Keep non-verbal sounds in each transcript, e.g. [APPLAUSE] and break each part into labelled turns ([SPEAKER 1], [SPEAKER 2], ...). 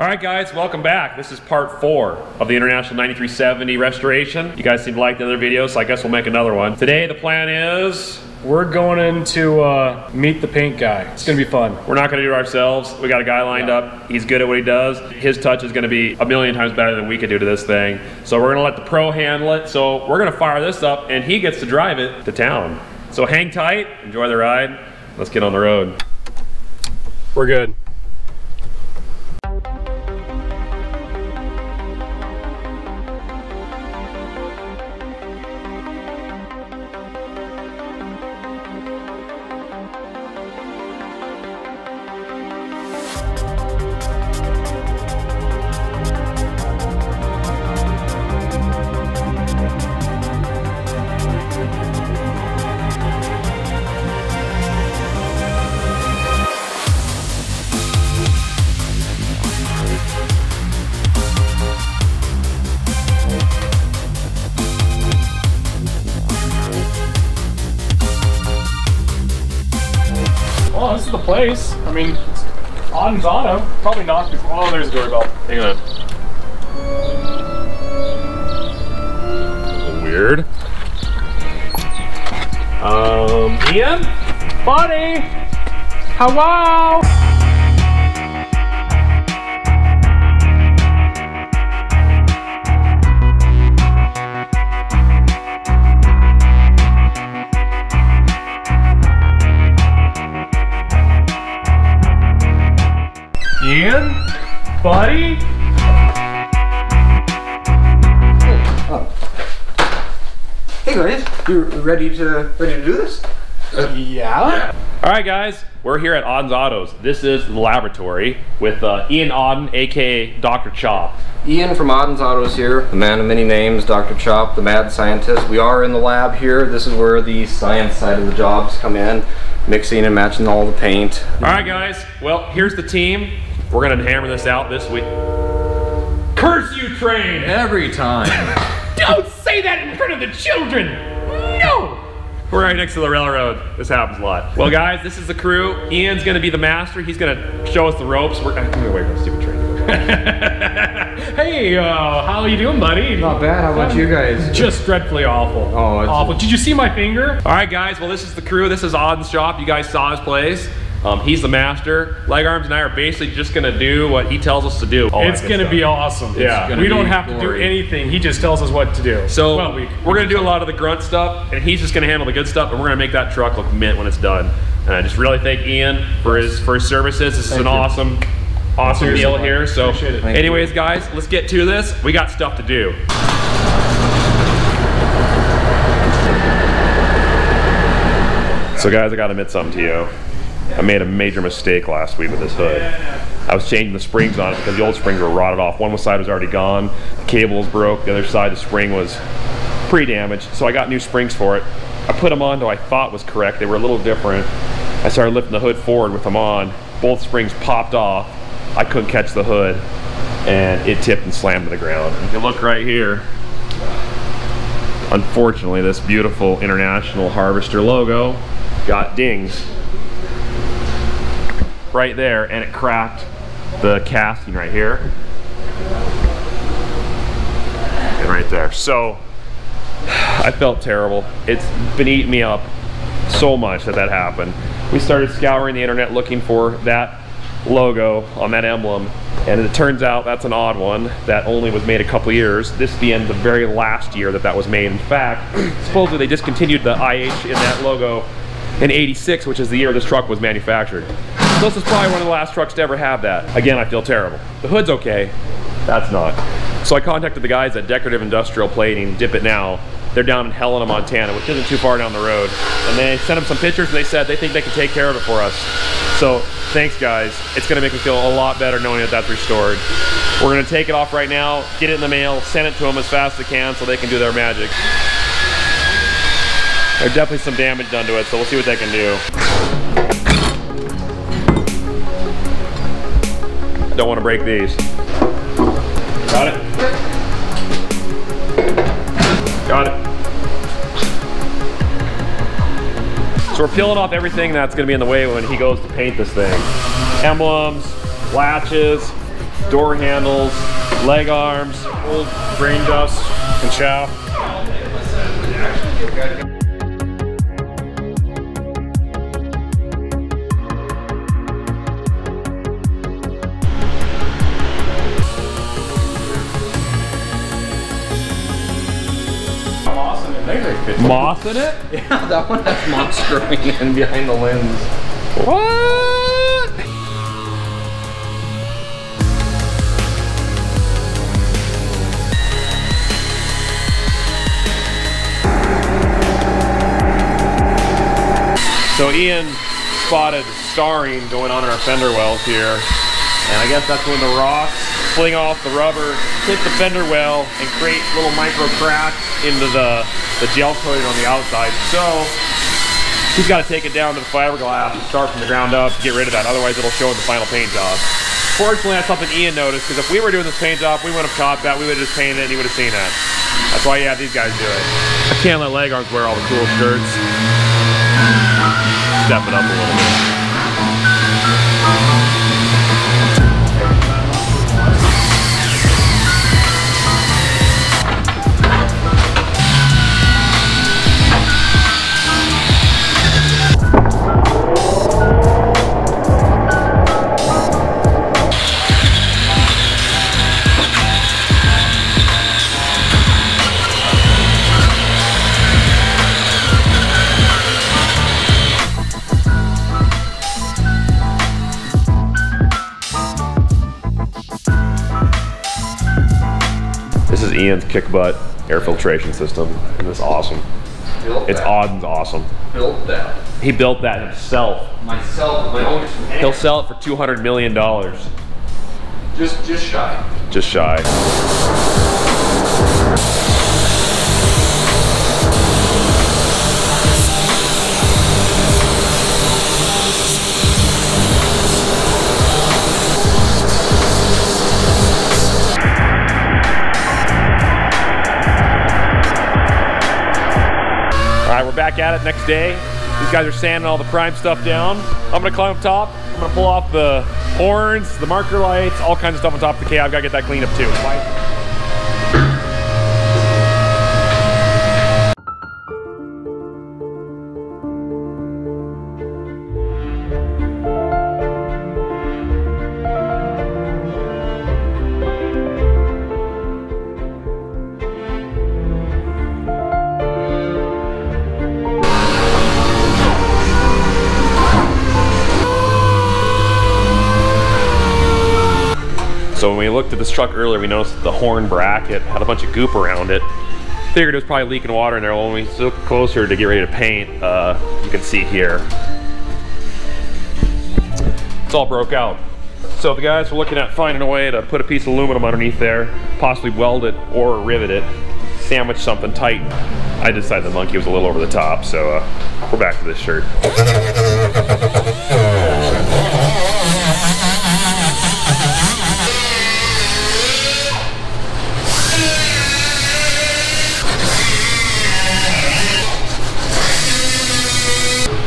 [SPEAKER 1] All right, guys, welcome back. This is part four of the International 9370 restoration. You guys seem to like the other videos, so I guess we'll make another one. Today, the plan is
[SPEAKER 2] We're going in to uh, meet the paint guy. It's gonna be fun.
[SPEAKER 1] we're not going to do it ourselves. We got a guy lined up. He's good at what he does. His touch is to be a million times better than we could do to this thing. So we're going to let the pro handle it. So we're going to fire this up, and he gets to drive it to town. So hang tight, enjoy the ride. Let's get on the road.
[SPEAKER 2] We're good. Oh, this is the place. I mean, on Auto. Probably not before. Oh, there's a doorbell.
[SPEAKER 1] Hang on. Weird. Um, Ian?
[SPEAKER 2] Buddy! Hello! Ian? Buddy?
[SPEAKER 3] Hey guys, you ready to ready to do this?
[SPEAKER 2] Yeah?
[SPEAKER 1] All right, guys, we're here at Odden's Autos. This is the laboratory with uh, Ian Odden, aka Dr. Chop.
[SPEAKER 3] Ian from Odden's Autos here, the man of many names, Dr. Chop, the mad scientist. We are in the lab here. This is where the science side of the jobs come in, mixing and matching all the paint.
[SPEAKER 1] All right, guys, well, here's the team. We're gonna hammer this out this week. Curse you, train!
[SPEAKER 4] Every time. [LAUGHS]
[SPEAKER 1] Don't say that in front of the children! No! We're right next to the railroad. This happens a lot. Well, guys, this is the crew. Ian's gonna be the master. He's gonna show us the ropes. We're gonna wait for the stupid train. [LAUGHS]
[SPEAKER 2] Hey, uh, how are you doing, buddy?
[SPEAKER 3] Not bad. How about you guys?
[SPEAKER 2] Just dreadfully awful.
[SPEAKER 3] Oh, it's-
[SPEAKER 2] awful. Did you see my finger?
[SPEAKER 1] All right, guys. Well, this is the crew. This is Odden's shop. You guys saw his place. Um, he's the master. Leg Arms and I are basically just gonna do what he tells us to do. All
[SPEAKER 2] it's gonna be awesome.
[SPEAKER 1] Yeah.
[SPEAKER 2] we don't
[SPEAKER 4] be
[SPEAKER 2] have to do anything. He just tells us what to do.
[SPEAKER 1] So
[SPEAKER 2] well, we,
[SPEAKER 1] we're gonna do a lot of the grunt stuff, and he's just gonna handle the good stuff, and we're gonna make that truck look mint when it's done. And I just really thank Ian for his for his services. This is an
[SPEAKER 3] you.
[SPEAKER 1] awesome, awesome
[SPEAKER 2] Seriously,
[SPEAKER 1] deal here. So,
[SPEAKER 2] Appreciate
[SPEAKER 3] you.
[SPEAKER 1] anyways, guys, let's get to this. We got stuff to do. So, guys, I gotta admit something to you. I made a major mistake last week with this hood. I was changing the springs on it because the old springs were rotted off. One side was already gone, the cable was broke, the other side, the spring was pretty damaged. So I got new springs for it. I put them on to I thought was correct. They were a little different. I started lifting the hood forward with them on. Both springs popped off. I couldn't catch the hood and it tipped and slammed to the ground. You look right here, unfortunately, this beautiful International Harvester logo got dings right there and it cracked the casting right here and right there. So [SIGHS] I felt terrible. It's been eating me up so much that that happened. We started scouring the internet looking for that logo on that emblem and it turns out that's an odd one that only was made a couple years. This of the very last year that that was made. In fact, [CLEARS THROAT] supposedly they discontinued the IH in that logo in 86, which is the year this truck was manufactured. This is probably one of the last trucks to ever have that. Again, I feel terrible. The hood's okay, that's not. So I contacted the guys at Decorative Industrial Plating, Dip It Now. They're down in Helena, Montana, which isn't too far down the road. And they sent them some pictures and they said they think they can take care of it for us. So thanks guys. It's gonna make me feel a lot better knowing that that's restored. We're gonna take it off right now, get it in the mail, send it to them as fast as they can so they can do their magic. There's definitely some damage done to it, so we'll see what they can do. Don't want to break these. Got it? Got it. So we're peeling off everything that's gonna be in the way when he goes to paint this thing. Emblems, latches, door handles, leg arms.
[SPEAKER 2] Old grain dust and chaff.
[SPEAKER 1] Moss in it? [LAUGHS]
[SPEAKER 3] Yeah, that one has moss growing in behind the lens.
[SPEAKER 1] What? So Ian spotted scarring going on in our fender wells here. And I guess that's when the rocks fling off the rubber, hit the fender well, and create little micro cracks into the, the gel coating on the outside. So he's got to take it down to the fiberglass and start from the ground up get rid of that. Otherwise, it'll show in the final paint job. Fortunately, that's something Ian noticed because if we were doing this paint job, we wouldn't have caught that. We would have just painted it and he would have seen that. That's why you have these guys do it. I can't let leg arms wear all the cool shirts. Step it up a little bit. Ian's kick butt air filtration system. And it's awesome.
[SPEAKER 3] Built
[SPEAKER 1] It's
[SPEAKER 3] that.
[SPEAKER 1] Odden awesome.
[SPEAKER 3] Built that.
[SPEAKER 1] He built that himself.
[SPEAKER 3] Myself, my own hands.
[SPEAKER 1] He'll sell it for $200 million.
[SPEAKER 3] Just, just shy.
[SPEAKER 1] Just shy. Day. These guys are sanding all the prime stuff down. I'm gonna climb up top. I'm gonna pull off the horns, the marker lights, all kinds of stuff on top of the K. I've gotta get that cleaned up too. We looked at this truck earlier, we noticed the horn bracket had a bunch of goop around it. Figured it was probably leaking water in there. When we looked closer to get ready to paint, uh, you can see here. It's all broke out. So the guys were looking at finding a way to put a piece of aluminum underneath there, possibly weld it or rivet it, sandwich something tight. I decided the monkey was a little over the top, so uh, we're back to this shirt.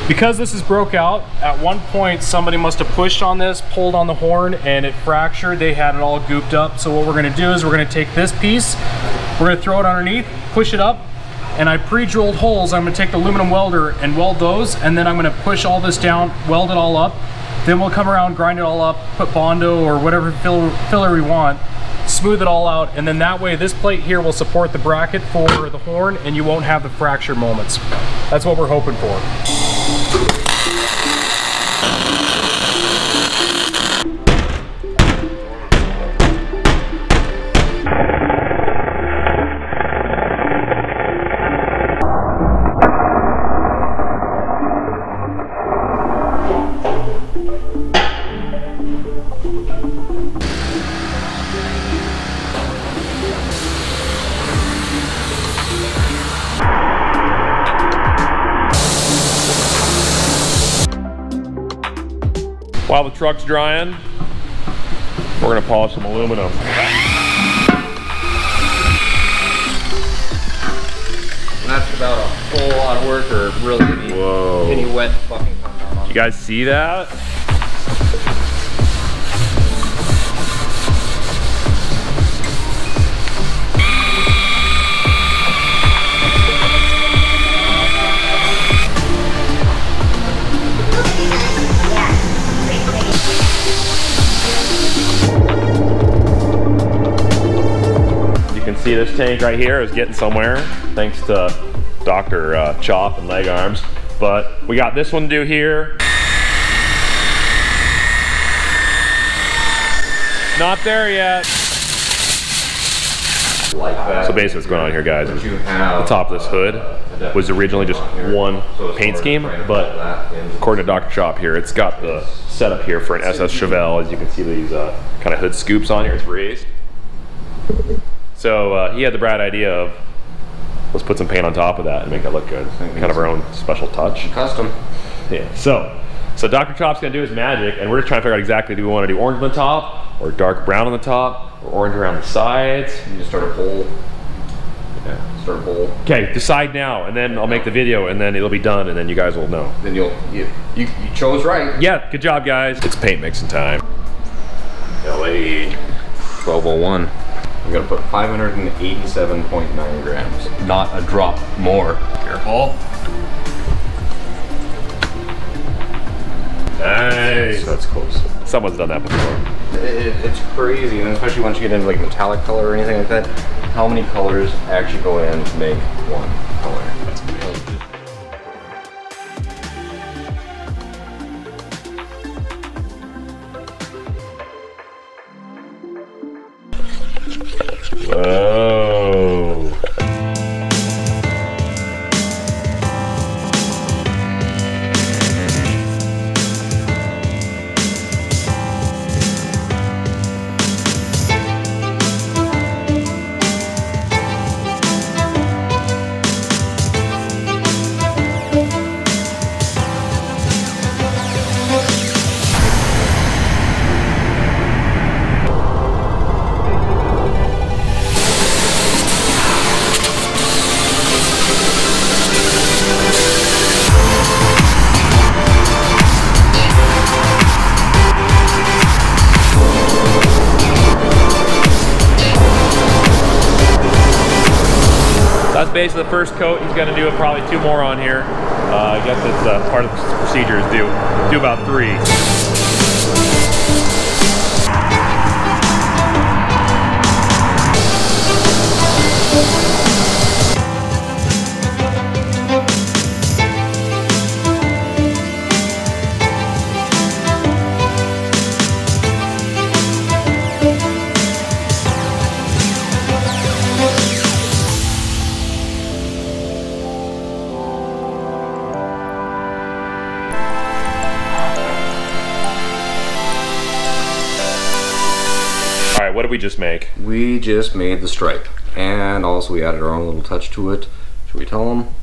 [SPEAKER 2] Because this is broke out, at one point somebody must have pushed on this, pulled on the horn, and it fractured. They had it all gooped up. So what we're gonna do is we're gonna take this piece, we're gonna throw it underneath, push it up, and I pre-drilled holes. I'm gonna take the aluminum welder and weld those, and then I'm gonna push all this down, weld it all up. Then we'll come around, grind it all up, put Bondo or whatever fill, filler we want, smooth it all out, and then that way this plate here will support the bracket for the horn and you won't have the fracture moments. That's what we're hoping for. Thank you.
[SPEAKER 1] While the truck's drying, we're gonna polish some aluminum.
[SPEAKER 3] That's about a whole lot of work or really any,
[SPEAKER 1] Whoa.
[SPEAKER 3] any wet fucking compound on
[SPEAKER 1] You guys see that? This tank right here is getting somewhere, thanks to Dr. Uh, Chop and Leg Arms. But we got this one to do here. Not there yet.
[SPEAKER 3] Like.
[SPEAKER 1] So basically what's going on here, guys, is the top of this hood was originally just one paint scheme, but according to Dr. Chop here, it's got the setup here for an SS Chevelle. As you can see these uh, kind of hood scoops on here, it's raised. So uh, he had the bright idea of, let's put some paint on top of that and make that look good. Kind of our own special touch.
[SPEAKER 3] custom.
[SPEAKER 1] Yeah. So, so Dr. Chop's gonna do his magic, and we're just trying to figure out exactly do we want to do orange on the top, or dark brown on the top, or orange around the sides.
[SPEAKER 3] You just start a bowl. Yeah, start a bowl.
[SPEAKER 1] Okay, decide now, and then I'll make the video, and then it'll be done, and then you guys will know.
[SPEAKER 3] Then you'll you you, you chose right.
[SPEAKER 1] Yeah, good job, guys. It's paint mixing time. LA.
[SPEAKER 3] 1201. I'm gonna put 587.9 grams. Not a drop more.
[SPEAKER 1] Careful. Nice.
[SPEAKER 3] That's close.
[SPEAKER 1] Someone's done that before.
[SPEAKER 3] It, it's crazy, and especially once you get into like metallic color or anything like that, how many colors actually go in to make one color? That's
[SPEAKER 1] of the first coat. He's to do it probably two more on here. Uh, I guess it's uh, part of the procedure is do do about three. Right, what did we just make?
[SPEAKER 3] We just made the stripe, and also we added our own little touch to it. Should we tell them?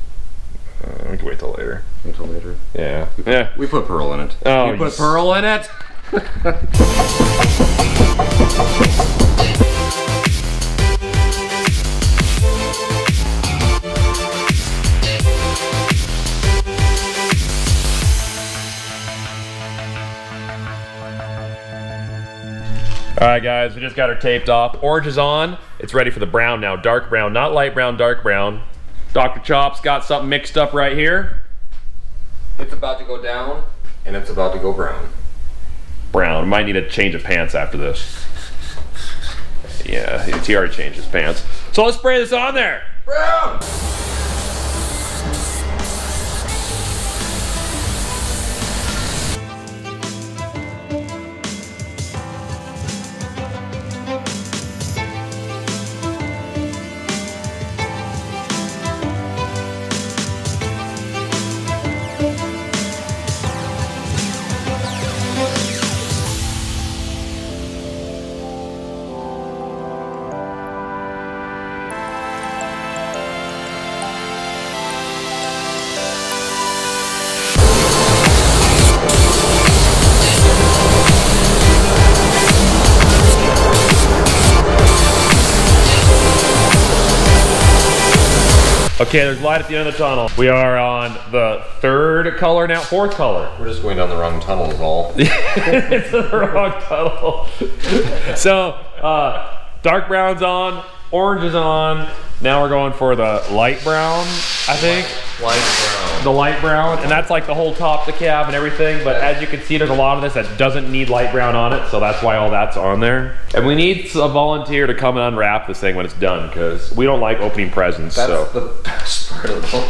[SPEAKER 1] Uh, we can wait till later.
[SPEAKER 3] Until later.
[SPEAKER 1] Yeah. Yeah.
[SPEAKER 3] We put pearl in it.
[SPEAKER 1] Oh,
[SPEAKER 3] we put
[SPEAKER 1] you
[SPEAKER 3] pearl in it. [LAUGHS]
[SPEAKER 1] All right, guys, we just got her taped off. Orange is on. It's ready for the brown now. Dark brown, not light brown, dark brown. Dr. Chop's got something mixed up right here.
[SPEAKER 3] It's about to go down, and it's about to go brown.
[SPEAKER 1] Brown. Might need a change of pants after this. Yeah, he already changed his pants. So let's spray this on there.
[SPEAKER 3] Brown.
[SPEAKER 1] Okay, there's light at the end of the tunnel. We are on the third color now, fourth color.
[SPEAKER 3] We're just going down the wrong tunnel is all. [LAUGHS]
[SPEAKER 1] it's the wrong tunnel. [LAUGHS] so, uh, dark brown's on, Orange is on. Now we're going for the light brown, I think.
[SPEAKER 3] Light brown.
[SPEAKER 1] The light brown, and that's like the whole top, the cab and everything. But as you can see, there's a lot of this that doesn't need light brown on it, so that's why all that's on there. And we need a volunteer to come and unwrap this thing when it's done, because we don't like opening presents,
[SPEAKER 3] That's
[SPEAKER 1] so.
[SPEAKER 3] the best part of the whole.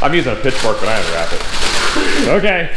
[SPEAKER 3] [LAUGHS]
[SPEAKER 1] I'm using a pitchfork when I unwrap it. Okay.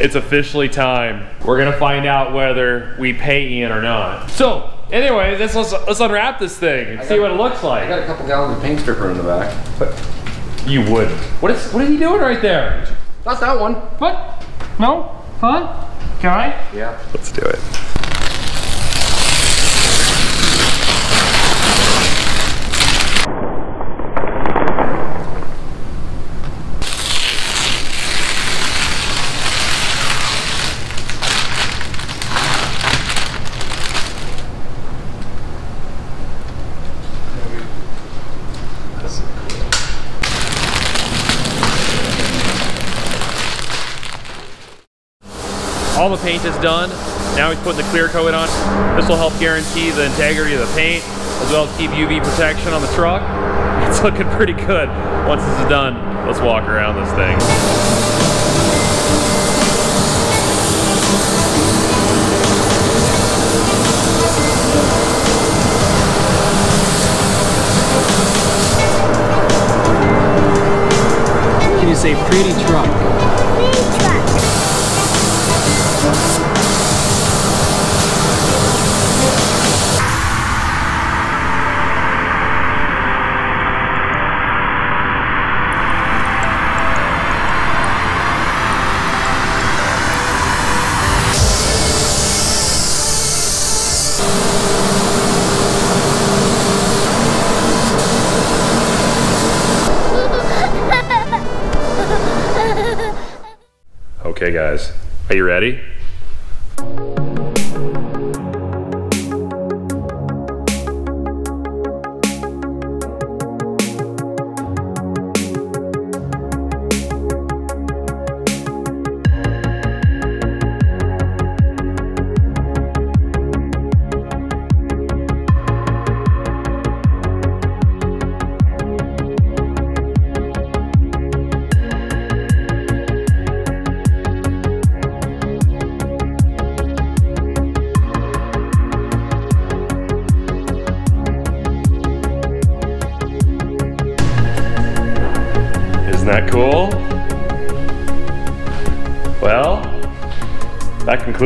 [SPEAKER 1] It's officially time. We're gonna find out whether we pay Ian or not. So, anyway, let's let's, let's unwrap this thing and see what it looks
[SPEAKER 3] I
[SPEAKER 1] like.
[SPEAKER 3] got a couple gallons of paint stripper in the back. But
[SPEAKER 1] You wouldn't. What is what is he doing right there?
[SPEAKER 3] not that one.
[SPEAKER 2] What? No? Huh? Can I?
[SPEAKER 3] Yeah.
[SPEAKER 1] Let's do it. The paint is done. Now he's putting the clear coat on. This will help guarantee the integrity of the paint, as well as keep UV protection on the truck. [LAUGHS] It's looking pretty good. Once this is done, let's walk around this thing.
[SPEAKER 2] Can you say pretty truck?
[SPEAKER 1] Guys, are you ready?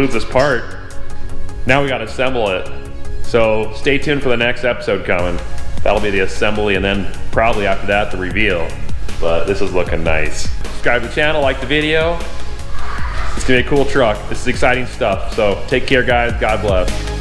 [SPEAKER 1] Concludes this part. Now we gotta assemble it. So stay tuned for the next episode coming. That'll be the assembly and then probably after that the reveal. But this is looking nice. Subscribe to the channel, like the video. It's gonna be a cool truck. This is exciting stuff. So take care guys, God bless.